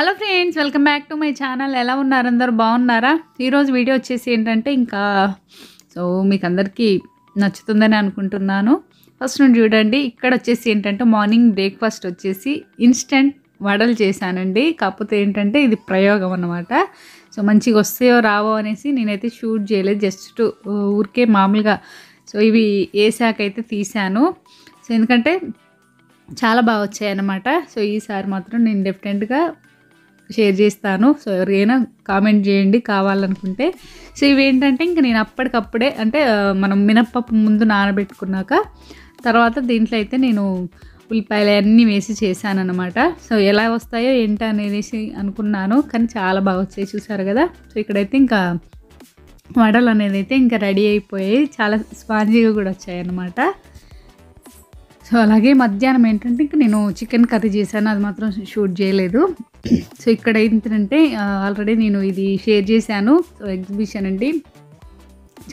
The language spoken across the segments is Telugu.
Hello friends welcome back to my channel. ఎలా ఉన్నారు? అందరు బాగున్నారా? ఈరోజు వీడియో వచ్చేసి ఏంటంటే ఇంకా సో మీకు అందరికీ నచ్చుతుందని అనుకుంటున్నాను. ఫస్ట్ నుండి చూడండి ఇక్కడ వచ్చేసి ఏంటంటే మార్నింగ్ బ్రేక్ఫాస్ట్ వచ్చేసి ఇన్స్టెంట్ వడలు చేశానండి. కాకపోతే ఏంటంటే ఇది ప్రయోగం అన్నమాట. సో మంచిగా వస్తాయో రావో అనేసి నేనైతే షూట్ చేయలేదు. జస్ట్ ఊరికే మామూలుగా సో ఇవి వేసాకైతే తీశాను. సో ఎందుకంటే చాలా బాగా వచ్చాయి అన్నమాట సో ఈసారి మాత్రం నేను డెఫినెట్గా షేర్ చేస్తాను. సో ఎవరికైనా కామెంట్ చేయండి. కావాలనుకుంటే. సో ఇవి ఏంటంటే నేను అప్పటికప్పుడే అంటే మనం మినప్పప్పు ముందు నానబెట్టుకున్నాక తర్వాత దీంట్లో అయితే నేను ఉల్లిపాయలు అన్నీ వేసి చేశానన్నమాట. సో ఎలా వస్తాయో ఏంటి అనేసి అనుకున్నాను. కానీ చాలా బాగా వచ్చాయి చూసారు కదా. సో ఇక్కడైతే ఇంకా వడలు అనేది అయితే ఇంకా రెడీ అయిపోయాయి. చాలా స్పాంజీగా కూడా వచ్చాయి అన్నమాట సో అలాగే మధ్యాహ్నం ఏంటంటే ఇంక నేను చికెన్ కర్రీ చేశాను అది మాత్రం షూట్ చేయలేదు. సో ఇక్కడ ఏంటంటే ఆల్రెడీ నేను ఇది షేర్ చేశాను సో ఎగ్జిబిషన్ అండి.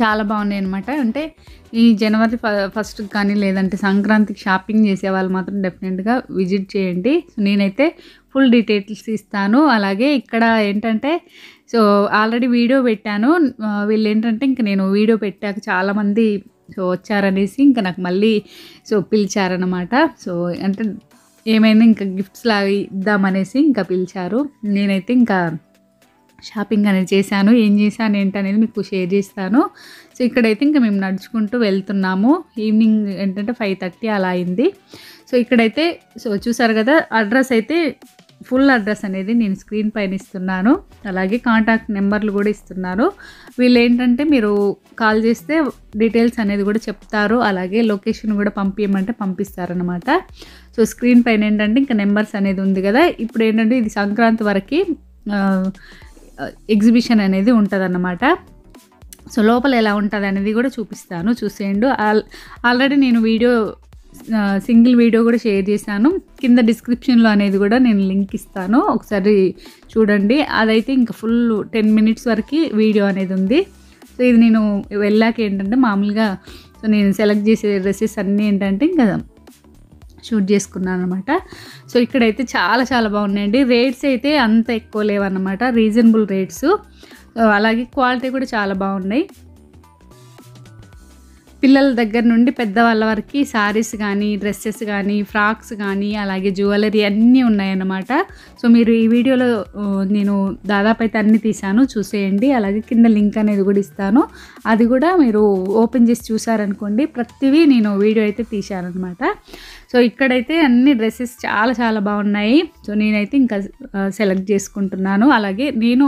చాలా బాగున్నాయి అనమాట అంటే ఈ జనవరి ఫ- ఫస్ట్ కానీ లేదంటే సంక్రాంతికి షాపింగ్ చేసే వాళ్ళు మాత్రం డెఫినెట్గా విజిట్ చేయండి. సో నేనైతే ఫుల్ డీటెయిల్స్ ఇస్తాను. అలాగే ఇక్కడ ఏంటంటే సో ఆల్రెడీ వీడియో పెట్టాను. వీళ్ళు ఏంటంటే ఇంక నేను వీడియో పెట్టాక చాలామంది సో వచ్చారనేసి ఇంకా నాకు మళ్ళీ సో పిలిచారనమాట సో అంటే ఏమైనా ఇంకా గిఫ్ట్స్ లాగా ఇద్దామనేసి ఇంకా పిలిచారు. నేనైతే ఇంకా షాపింగ్ అనేది చేశాను. ఏం చేశాను ఏంటి అనేది మీకు షేర్ చేస్తాను. సో ఇక్కడైతే ఇంకా మేము నడుచుకుంటూ వెళ్తున్నాము. ఈవినింగ్ ఏంటంటే ఫైవ్ థర్టీ అలా అయింది. సో ఇక్కడైతే సో చూసారు కదా అడ్రస్ అయితే ఫుల్ అడ్రస్ అనేది నేను స్క్రీన్ పైన ఇస్తున్నాను. అలాగే కాంటాక్ట్ నెంబర్లు కూడా ఇస్తున్నాను వీళ్ళు ఏంటంటే మీరు కాల్ చేస్తే డీటెయిల్స్ అనేది కూడా చెప్తారు. అలాగే లొకేషన్ కూడా పంపించమంటే పంపిస్తారనమాట సో స్క్రీన్ పైన ఏంటంటే ఇంకా నెంబర్స్ అనేది ఉంది కదా. ఇప్పుడు ఏంటంటే ఇది సంక్రాంతి వరకు ఎగ్జిబిషన్ అనేది ఉంటుందన్నమాట. సో లోపల ఎలా ఉంటుంది అనేది కూడా చూపిస్తాను. చూసేయండి. ఆల్ ఆల్రెడీ నేను వీడియో సింగిల్ వీడియో కూడా షేర్ చేశాను. కింద డిస్క్రిప్షన్లో అనేది కూడా నేను లింక్ ఇస్తాను. ఒకసారి చూడండి. అదైతే ఇంకా ఫుల్ టెన్ మినిట్స్ వరకు వీడియో అనేది ఉంది. సో ఇది నేను వెళ్ళాక ఏంటంటే మామూలుగా సో నేను సెలెక్ట్ చేసే డ్రెస్సెస్ అన్నీ ఏంటంటే ఇంకా షూట్ చేసుకున్నాను అనమాట సో ఇక్కడైతే చాలా చాలా బాగున్నాయండి. రేట్స్ అయితే అంత ఎక్కువ లేవన్నమాట. Reasonable rates. అలాగే క్వాలిటీ కూడా చాలా బాగున్నాయి. పిల్లల దగ్గర నుండి పెద్దవాళ్ళ వరకు సారీస్ కానీ డ్రెస్సెస్ కానీ ఫ్రాక్స్ కానీ అలాగే జ్యువెలరీ అన్నీ ఉన్నాయన్నమాట. సో మీరు ఈ వీడియోలో నేను దాదాపు అయితే అన్నీ తీశాను. చూసేయండి. అలాగే కింద లింక్ అనేది కూడా ఇస్తాను. అది కూడా మీరు ఓపెన్ చేసి చూసారనుకోండి ప్రతిదీ నేను వీడియో అయితే తీశానమాట సో ఇక్కడైతే అన్ని డ్రెస్సెస్ చాలా చాలా బాగున్నాయి. సో నేనైతే ఇంకా సెలెక్ట్ చేసుకుంటున్నాను. అలాగే నేను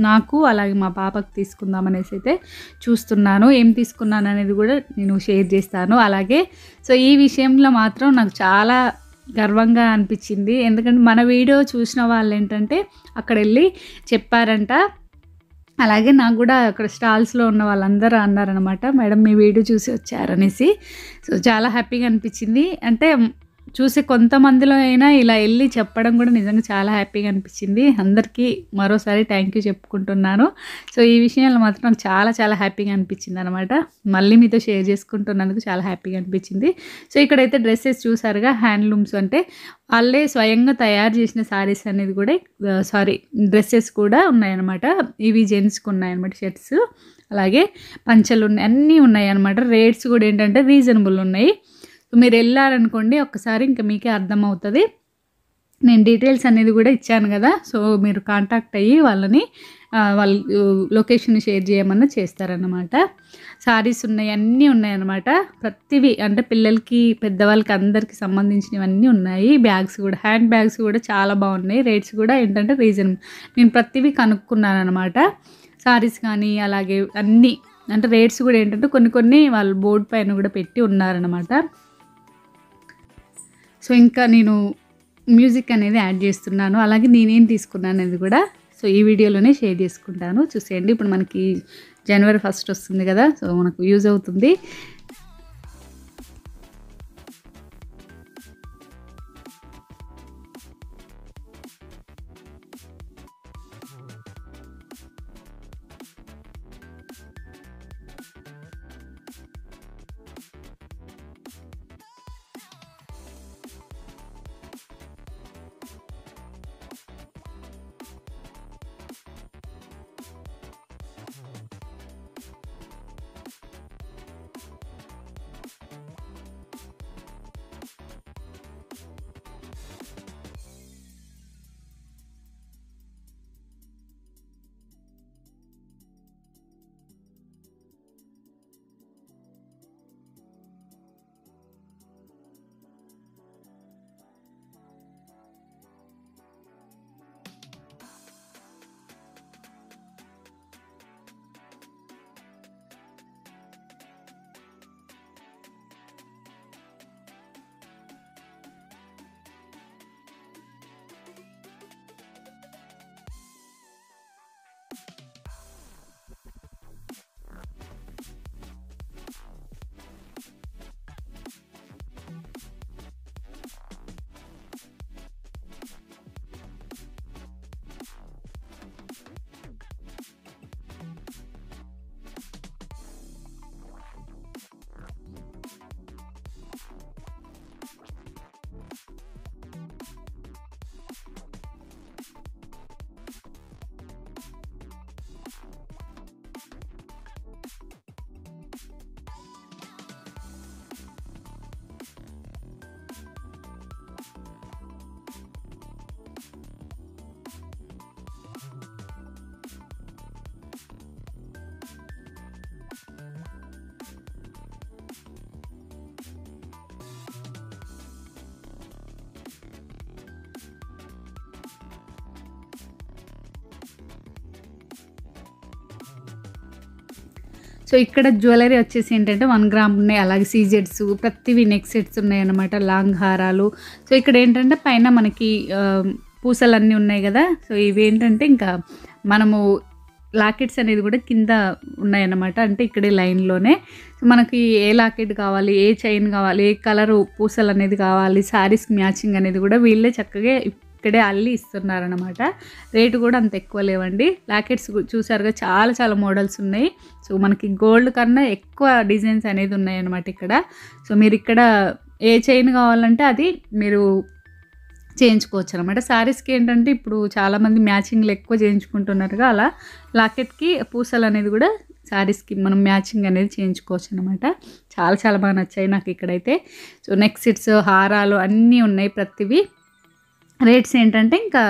నాకు అలాగే మా పాపకు తీసుకుందాం అనేసి అయితే చూస్తున్నాను. ఏం తీసుకున్నాను అనేది కూడా నేను షేర్ చేస్తాను. అలాగే సో ఈ విషయంలో మాత్రం నాకు చాలా గర్వంగా అనిపించింది. ఎందుకంటే మన వీడియో చూసిన వాళ్ళు ఏంటంటే అక్కడ వెళ్ళి చెప్పారంట. అలాగే నాకు కూడా అక్కడ స్టాల్స్లో ఉన్న వాళ్ళందరూ అన్నారనమాట మేడం మీ వీడియో చూసి వచ్చారనేసి. సో చాలా హ్యాపీగా అనిపించింది. అంటే చూసే కొంతమందిలో అయినా ఇలా వెళ్ళి చెప్పడం కూడా నిజంగా చాలా హ్యాపీగా అనిపించింది. అందరికీ మరోసారి థ్యాంక్ యూ చెప్పుకుంటున్నాను. సో ఈ విషయాలు మాత్రం నాకు చాలా చాలా హ్యాపీగా అనిపించింది అనమాట మళ్ళీ మీతో షేర్ చేసుకుంటున్నందుకు చాలా హ్యాపీగా అనిపించింది. సో ఇక్కడైతే డ్రెస్సెస్ చూసారుగా హ్యాండ్లూమ్స్ అంటే వాళ్ళే స్వయంగా తయారు చేసిన శారీస్ అనేది కూడా సారీ డ్రెస్సెస్ కూడా ఉన్నాయన్నమాట. ఇవి జెంట్స్కి ఉన్నాయన్నమాట షర్ట్స్. అలాగే పంచలు ఉన్నాయి అన్నీ ఉన్నాయి అనమాట రేట్స్ కూడా ఏంటంటే రీజనబుల్ ఉన్నాయి. సో మీరు వెళ్ళారనుకోండి ఒక్కసారి ఇంకా మీకే అర్థమవుతుంది. నేను డీటెయిల్స్ అనేది కూడా ఇచ్చాను కదా సో మీరు కాంటాక్ట్ అయ్యి వాళ్ళని వాళ్ళ లొకేషన్ షేర్ చేయమన్నా చేస్తారన్నమాట. శారీస్ ఉన్నాయి అన్నీ ఉన్నాయన్నమాట. ప్రతివి అంటే పిల్లలకి పెద్దవాళ్ళకి అందరికి సంబంధించినవన్నీ ఉన్నాయి. బ్యాగ్స్ కూడా హ్యాండ్ బ్యాగ్స్ కూడా చాలా బాగున్నాయి. రేట్స్ కూడా ఏంటంటే రీజన్ నేను ప్రతివి కనుక్కున్నాను అనమాట కానీ అలాగే అన్నీ అంటే రేట్స్ కూడా ఏంటంటే కొన్ని కొన్ని వాళ్ళు బోర్డు పైన కూడా పెట్టి ఉన్నారనమాట సో ఇంకా నేను మ్యూజిక్ అనేది యాడ్ చేస్తున్నాను. అలాగే నేనేం తీసుకున్నాను అనేది కూడా సో ఈ వీడియోలోనే షేర్ చేసుకుంటాను. చూసేయండి. ఇప్పుడు మనకి జనవరి ఫస్ట్ వస్తుంది కదా సో మనకు యూజ్ అవుతుంది. సో ఇక్కడ జ్యువెలరీ వచ్చేసి ఏంటంటే వన్ గ్రామ్ ఉన్నాయి. అలాగే సీజెట్స్ ప్రతివి నెక్ సెట్స్ ఉన్నాయన్నమాట లాంగ్ హారాలు. సో ఇక్కడ ఏంటంటే పైన మనకి పూసలన్నీ పూసలు అన్నీ ఉన్నాయి కదా. సో ఇవి ఏంటంటే ఇంకా మనము లాకెట్స్ అనేది కూడా కింద ఉన్నాయన్నమాట. అంటే ఇక్కడే లైన్లోనే సో మనకి ఏ లాకెట్ కావాలి ఏ చైన్ కావాలి ఏ కలరు పూసలు అనేది కావాలి శారీస్ మ్యాచింగ్ అనేది కూడా వీళ్ళే చక్కగా ఇక్కడే అల్లి ఇస్తున్నారనమాట రేటు కూడా అంత ఎక్కువ లేవండి. లాకెట్స్ చూసారుగా చాలా చాలా మోడల్స్ ఉన్నాయి. సో మనకి గోల్డ్ కన్నా ఎక్కువ డిజైన్స్ అనేది ఉన్నాయన్నమాట ఇక్కడ. సో మీరు ఇక్కడ ఏ చైన్ కావాలంటే అది మీరు చేయించుకోవచ్చు అనమాట శారీస్కి ఏంటంటే ఇప్పుడు చాలామంది మ్యాచింగ్లు ఎక్కువ చేయించుకుంటున్నారుగా అలా. లాకెట్కి పూసలు అనేది కూడా శారీస్కి మనం మ్యాచింగ్ అనేది చేయించుకోవచ్చు అనమాట చాలా చాలా బాగా నచ్చాయి నాకు ఇక్కడైతే. సో నెక్ సెట్స్ హారాలు అన్నీ ఉన్నాయి ప్రతివి. రేట్స్ ఏంటంటే ఇంకా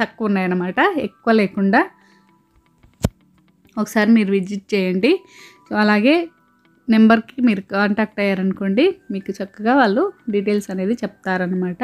తక్కువ ఉన్నాయన్నమాట ఎక్కువ లేకుండా. ఒకసారి మీరు విజిట్ చేయండి. సో అలాగే నెంబర్కి మీరు కాంటాక్ట్ అయ్యారనుకోండి మీకు చక్కగా వాళ్ళు డీటెయిల్స్ అనేది చెప్తారనమాట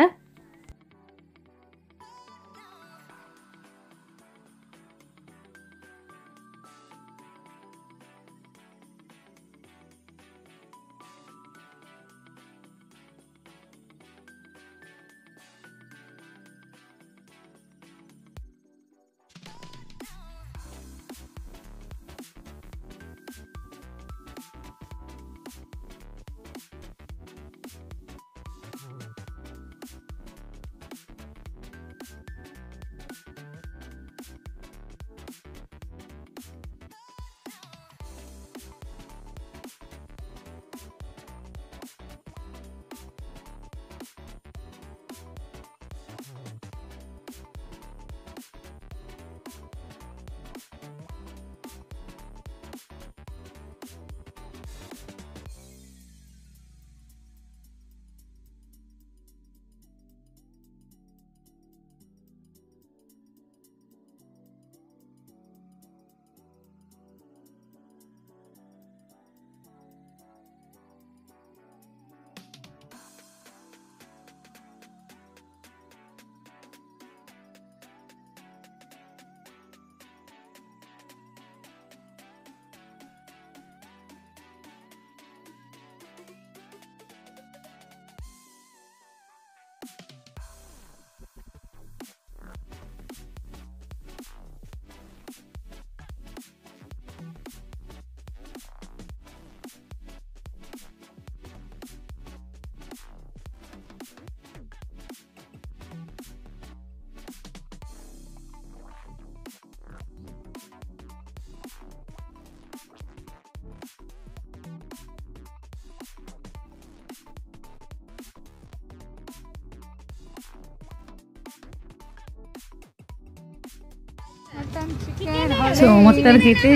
సో మొత్తానికి అయితే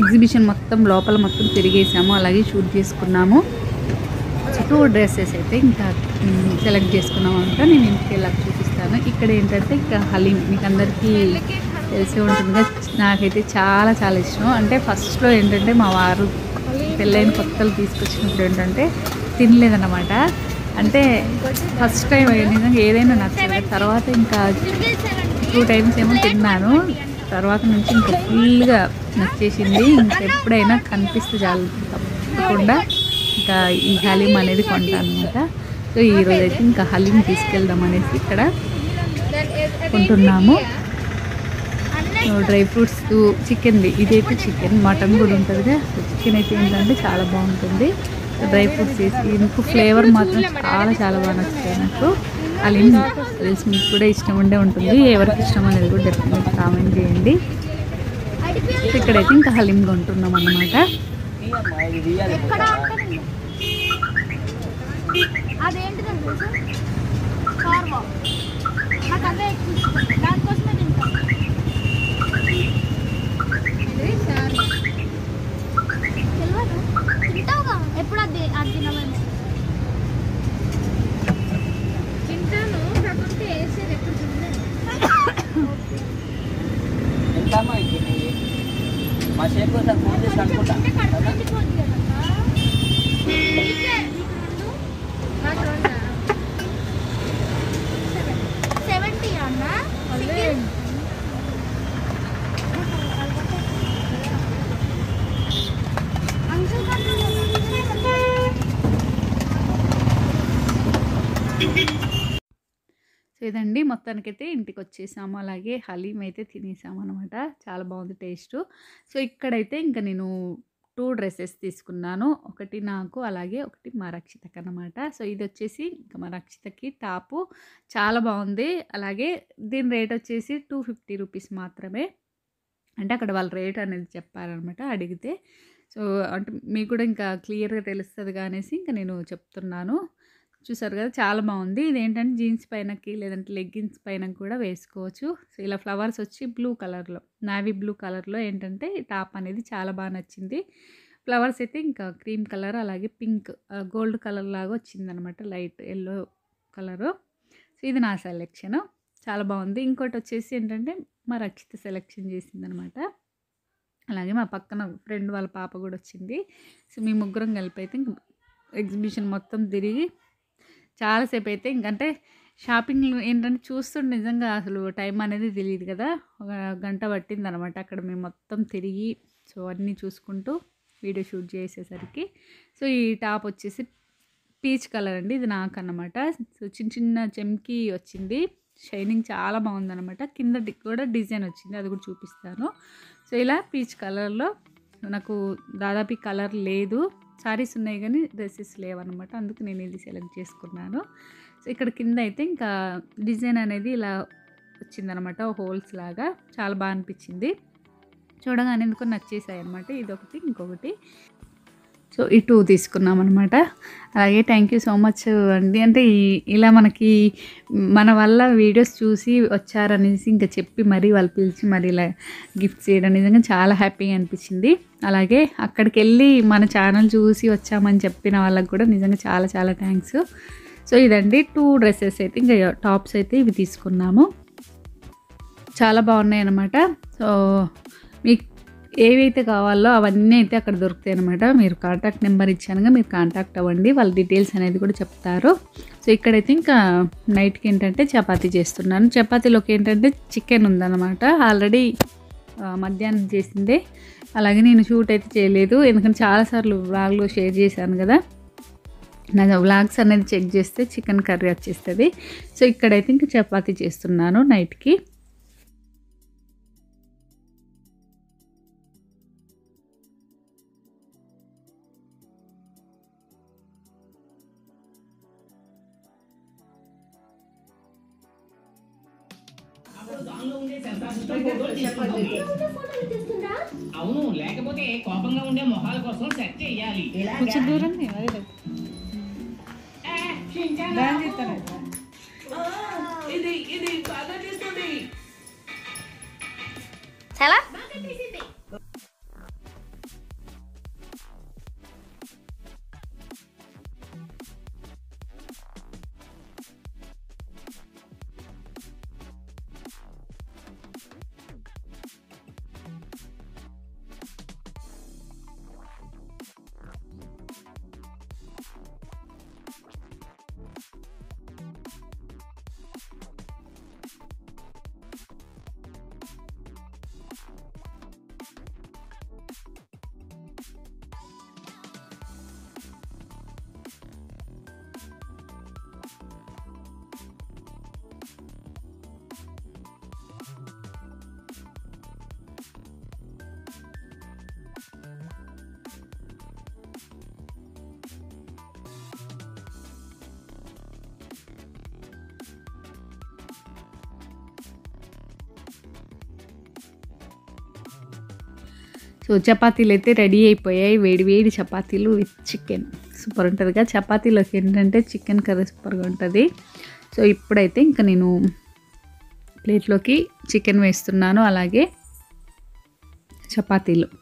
ఎగ్జిబిషన్ మొత్తం లోపల మొత్తం తిరిగేసాము. అలాగే షూట్ చేసుకున్నాము. చుట్టూ డ్రెస్సెస్ అయితే ఇంకా సెలెక్ట్ చేసుకున్నాం అంట. నేను ఇంటికి వెళ్ళాక చూపిస్తాను. ఇక్కడ ఏంటంటే ఇంకా హలీం మీకు అందరికీ తెలిసే ఉంటుంది కదా. నాకైతే చాలా చాలా ఇష్టం. అంటే ఫస్ట్లో ఏంటంటే మా వారు పెళ్ళైన కొత్తలు తీసుకొచ్చినప్పుడు ఏంటంటే తినలేదన్నమాట. అంటే ఫస్ట్ టైం నిజంగా ఏదైనా నచ్చలేదు తర్వాత ఇంకా టూ టైమ్స్ ఏమో తిన్నాను. తర్వాత నుంచి ఇంకా ఫుల్గా నచ్చేసింది. ఇంకా ఎప్పుడైనా కనిపిస్తే చాలు తప్పకుండా. ఇంకా ఈ హలీం అనేది కొంటాను అనమాట సో ఈరోజు అయితే ఇంకా హలీం తీసుకెళ్దాం అనేసి ఇక్కడ కొంటున్నాము. Dry fruits చికెన్ది. ఇదైతే చికెన్. మటన్ కూడా ఉంటుంది కదా చికెన్ అయితే ఏంటంటే చాలా బాగుంటుంది. డ్రై ఫ్రూట్స్ వేసి ఇంకో ఫ్లేవర్ మాత్రం చాలా చాలా బాగా నచ్చుతాయి నాకు. అలా తెలిసి మీకు కూడా ఇష్టం ఉండే ఉంటుంది. ఎవరికి ఇష్టం అనేది కూడా డెఫినెట్ కామెంట్ చేయండి. ఇక్కడైతే ఇంకా హలీం కొంటున్నాం అన్నమాట. ఎక్కడ అంటే నేను. అదేంటిదని తెలుసా కార్వా నాకు అదే ఎక్కువ ఇష్టం దానికోసమే తింటాను తెలియదు తింటావుగా ఎప్పుడు అది అది తినమని తింటాను కాకుంటే వేసేది ఎప్పుడు తిన్నాను మా షేప్ కోసం ఫోన్ చేసి అనుకుంటా అంటే కడుపు నిండిపోద్ది కదక్కా. నీకే, నీకు రెండు, నాకు రెండా? సో ఇదండి మొత్తానికైతే ఇంటికి వచ్చేసాము అలాగే హలీం అయితే తినేసాము అనమాట చాలా బాగుంది టేస్ట్. సో ఇక్కడైతే ఇంకా నేను టూ డ్రెస్సెస్ తీసుకున్నాను. ఒకటి నాకు అలాగే ఒకటి మా రక్షితకి అనమాట సో ఇది వచ్చేసి ఇంకా మా రక్షితకి టాపు. చాలా బాగుంది అలాగే దీని రేట్ వచ్చేసి టూ ఫిఫ్టీ రూపీస్ మాత్రమే. అంటే అక్కడ వాళ్ళ రేట్ అనేది చెప్పారనమాట అడిగితే. సో అంటే మీకు కూడా ఇంకా క్లియర్గా తెలుస్తుంది కానీ ఇంకా నేను చెప్తున్నాను. చూసారు కదా! చాలా బాగుంది. ఇదేంటంటే జీన్స్ పైనకి లేదంటే లెగ్గిన్స్ పైన కూడా వేసుకోవచ్చు. సో ఇలా ఫ్లవర్స్ వచ్చి బ్లూ కలర్లో నావీ బ్లూ కలర్లో ఏంటంటే టాప్ అనేది చాలా బాగా నచ్చింది. ఫ్లవర్స్ అయితే ఇంకా క్రీమ్ కలర్ అలాగే పింక్ గోల్డ్ కలర్ లాగా వచ్చిందనమాట లైట్ ఎల్లో కలరు. సో ఇది నా సెలెక్షన్. చాలా బాగుంది. ఇంకోటి వచ్చేసి ఏంటంటే మా రక్షిత సెలెక్షన్ చేసిందనమాట. అలాగే మా పక్కన ఫ్రెండ్ వాళ్ళ పాప కూడా వచ్చింది. సో మీ ముగ్గురం కలిపి అయితే ఇంక ఎగ్జిబిషన్ మొత్తం తిరిగి చాలాసేపు అయితే ఇంకంటే షాపింగ్ ఏంటంటే చూస్తుంటే నిజంగా అసలు టైం అనేది తెలియదు కదా. ఒక గంట పట్టింది అనమాట అక్కడ మేము మొత్తం తిరిగి సో అన్నీ చూసుకుంటూ వీడియో షూట్ చేసేసరికి. సో ఈ టాప్ వచ్చేసి పీచ్ కలర్ అండి ఇది నాకు అన్నమాట సో చిన్న చిన్న చెమ్కి వచ్చింది. షైనింగ్ చాలా బాగుందనమాట. కింద కూడా డిజైన్ వచ్చింది అది కూడా చూపిస్తాను. సో ఇలా పీచ్ కలర్లో నాకు దాదాపు కలర్ లేదు. సారీస్ ఉన్నాయి కానీ డ్రెస్సెస్ లేవన్నమాట. అందుకు నేను ఇది సెలెక్ట్ చేసుకున్నాను. సో ఇక్కడ కింద అయితే ఇంకా డిజైన్ అనేది ఇలా వచ్చిందనమాట హోల్స్ లాగా. చాలా బాగా అనిపించింది. చూడగానే ఎందుకో నచ్చేసాయి అనమాట ఇదొకటి ఇంకొకటి. సో ఈ టూ తీసుకున్నాం అనమాట అలాగే థ్యాంక్ యూ సో మచ్ అండి. అంటే ఇలా మనకి మన వల్ల వీడియోస్ చూసి వచ్చారనేసి ఇంకా చెప్పి మరీ వాళ్ళు పిలిచి మరి ఇలా గిఫ్ట్ చేయడం నిజంగా చాలా హ్యాపీగా అనిపించింది. అలాగే అక్కడికి వెళ్ళి మన ఛానల్ చూసి వచ్చామని చెప్పిన వాళ్ళకి కూడా నిజంగా చాలా చాలా థ్యాంక్స్ సో ఇదండి టూ డ్రెస్సెస్ అయితే ఇంకా టాప్స్ అయితే ఇవి తీసుకున్నాము. చాలా బాగున్నాయి అనమాట సో మీకు ఏవైతే కావాలో అవన్నీ అయితే అక్కడ దొరుకుతాయి అనమాట మీరు కాంటాక్ట్ నెంబర్ ఇచ్చానుగా మీరు కాంటాక్ట్ అవ్వండి. వాళ్ళ డీటెయిల్స్ అనేది కూడా చెప్తారు. సో ఇక్కడైతే ఇంకా నైట్కి ఏంటంటే చపాతీ చేస్తున్నాను. చపాతీలోకి ఏంటంటే చికెన్ ఉందన్నమాట. ఆల్రెడీ మధ్యాహ్నం చేసిందే. అలాగే నేను షూట్ అయితే చేయలేదు. ఎందుకంటే చాలాసార్లు వ్లాగ్లో షేర్ చేశాను కదా. నా వ్లాగ్స్ అనేది చెక్ చేస్తే చికెన్ కర్రీ వచ్చేస్తుంది. సో ఇక్కడైతే ఇంకా చపాతీ చేస్తున్నాను నైట్కి అవును లేకపోతే కోపంగా ఉండే మొహాల కోసం సెట్ చేయాలి. కొంచెం దూరం ఇది ఇది బాగా చేస్తుంది. చాలా? సో చపాతీలు అయితే రెడీ అయిపోయాయి. వేడి వేడి చపాతీలు విత్ చికెన్. సూపర్ ఉంటుందిగా చపాతీలోకి ఏంటంటే చికెన్ కర్రీ సూపర్గా ఉంటుంది. సో ఇప్పుడైతే ఇంకా నేను ప్లేట్లోకి చికెన్ వేస్తున్నాను. అలాగే చపాతీలు.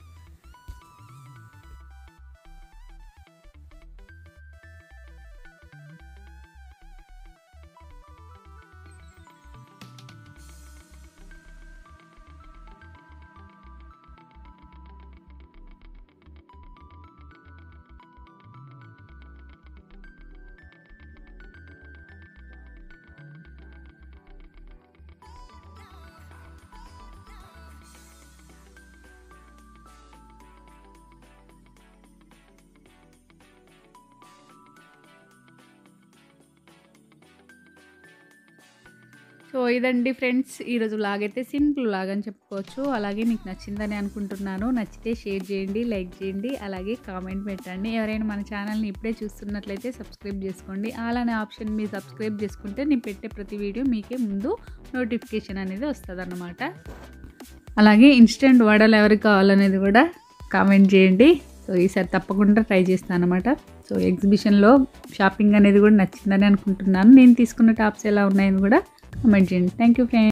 సో ఇదండి ఫ్రెండ్స్ ఈరోజు లాగైతే అయితే సింపుల్ లాగ్ అని చెప్పుకోవచ్చు. అలాగే మీకు నచ్చిందని అనుకుంటున్నాను. నచ్చితే షేర్ చేయండి లైక్ చేయండి అలాగే కామెంట్ పెట్టండి. ఎవరైనా మన ఛానల్ని ఇప్పుడే చూస్తున్నట్లయితే సబ్స్క్రైబ్ చేసుకోండి. అలానే ఆప్షన్ మీరు సబ్స్క్రైబ్ చేసుకుంటే నేను పెట్టే ప్రతి వీడియో మీకే ముందు నోటిఫికేషన్ అనేది వస్తుంది అలాగే ఇన్స్టెంట్ వడలు ఎవరికి కావాలనేది కూడా కామెంట్ చేయండి. సో ఈసారి తప్పకుండా ట్రై చేస్తాను అనమాట సో ఎగ్జిబిషన్లో షాపింగ్ అనేది కూడా నచ్చిందని అనుకుంటున్నాను. నేను తీసుకున్న టాప్స్ ఎలా ఉన్నాయని కూడా కామెంట్ చేయండి థ్యాంక్ యూ ఫ్రెండ్స్